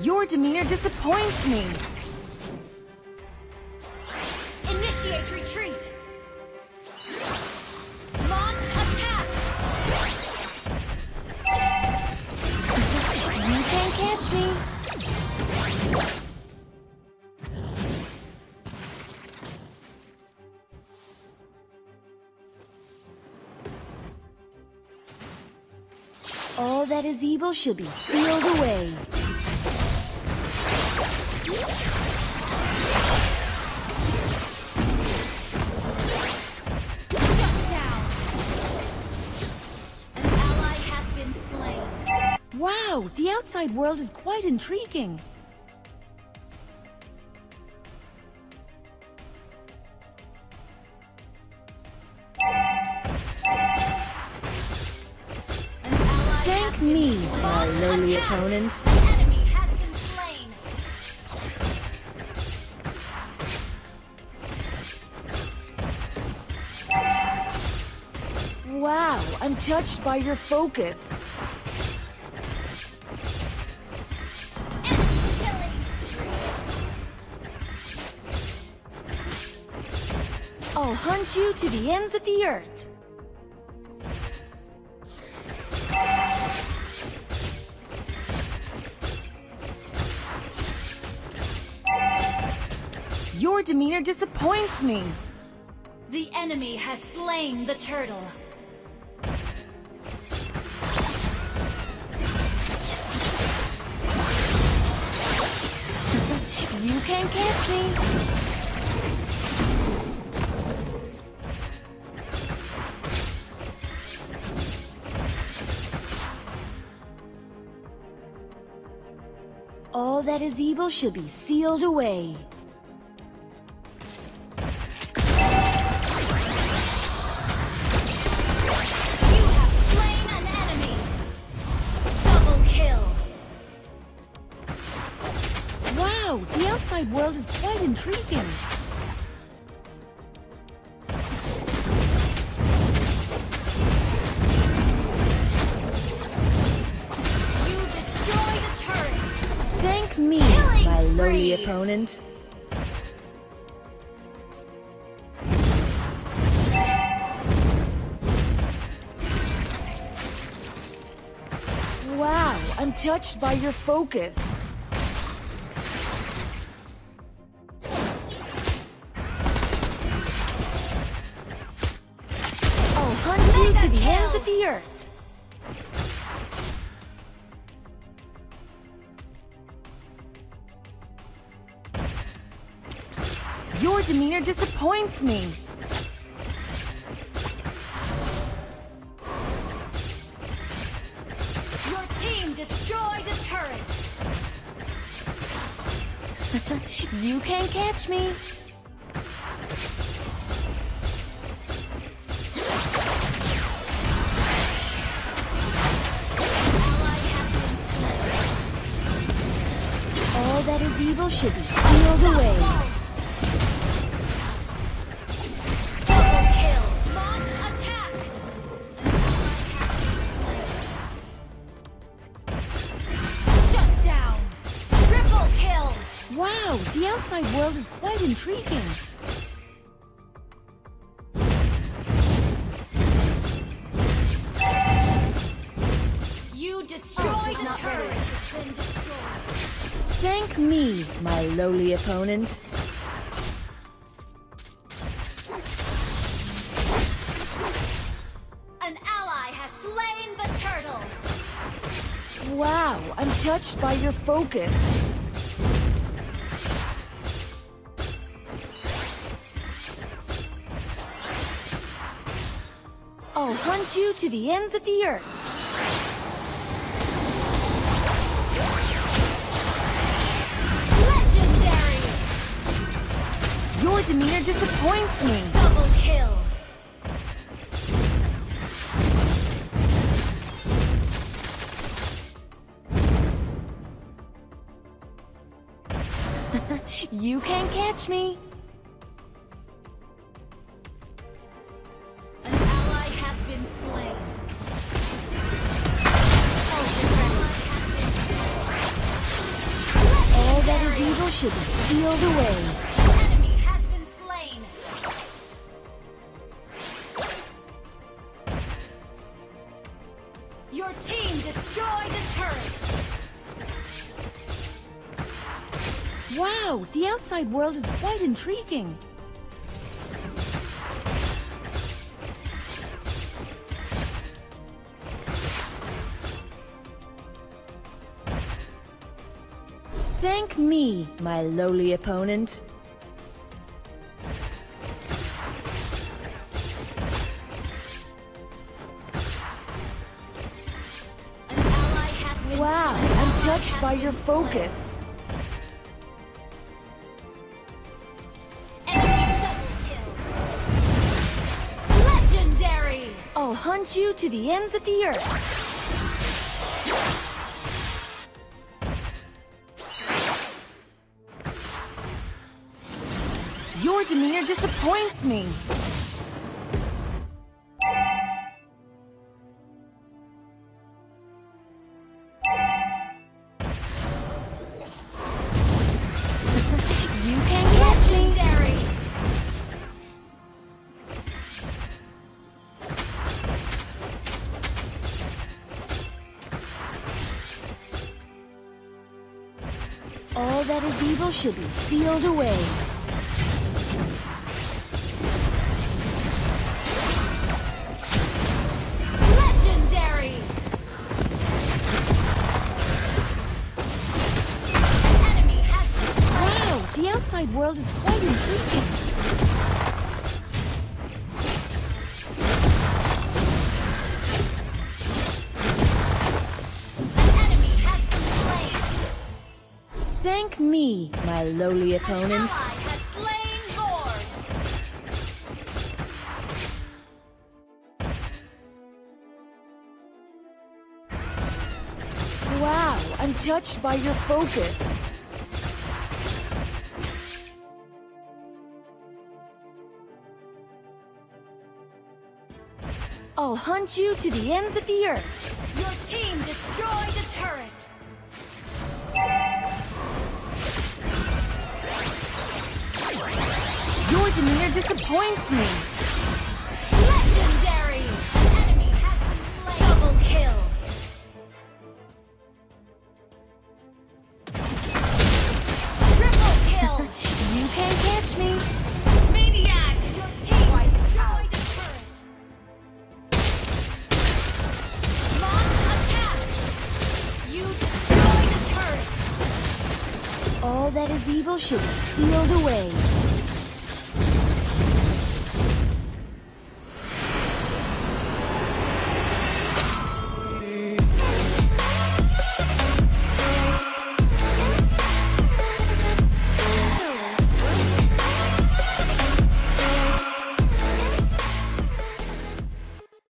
Your demeanor disappoints me! All that is evil shall be sealed away. Wow, the outside world is quite intriguing. Lowly attack. opponent. An enemy has been slain. Wow, I'm touched by your focus. I'll hunt you to the ends of the earth. Your demeanor disappoints me. The enemy has slain the turtle. You can't catch me. All that is evil shall be sealed away. Outside world is quite intriguing. You destroy the turret. Thank me, Killing my lowly spree. opponent. Wow, I'm touched by your focus. To the earth. Your demeanor disappoints me. Your team destroyed a turret. You can't catch me. That is evil should be sealed away. Double kill. Launch attack. Shut down. Triple kill. Wow, the outside world is quite intriguing. Thank me, my lowly opponent. An ally has slain the turtle. Wow, I'm touched by your focus. I'll hunt you to the ends of the earth. Your demeanor disappoints me. Double kill. you can't catch me. An ally has been slain. All should be sealed away. Your team destroyed turret. Wow, the outside world is quite intriguing. Thank me, my lowly opponent. Wow. I'm touched by your focus. Enemy double kill. Legendary. I'll hunt you to the ends of the earth. Your demeanor disappoints me. All that is evil should be sealed away. World is quite intriguing. My lowly opponent. Wow, I'm touched by your focus. I'll hunt you to the ends of the earth. Your disappoints me. Legendary. An enemy has been slain. Double kill. Triple kill. You can't catch me. Maniac. Your team destroyed a turret. Launch attack. You a turret. All that is evil should be sealed away.